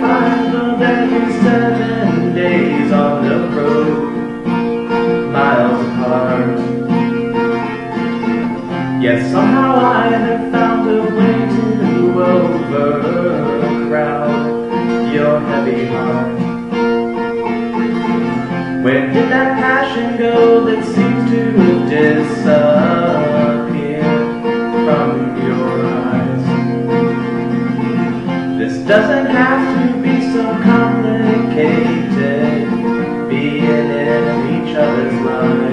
find love every seven days on the road, miles apart. Yet somehow I have found a way to overcrowd your heavy heart. Where did that passion go that's doesn't have to be so complicated, being in each other's lives.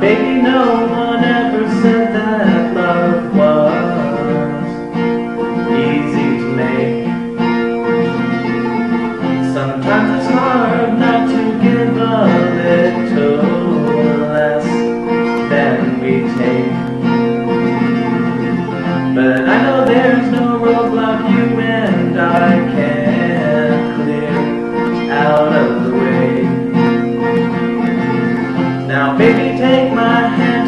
Baby, no one ever said that love was easy to make. Sometimes it's hard not to give a little less than we take. But I know there's no roadblock you and I can't clear out of the way. Now, baby, take my hand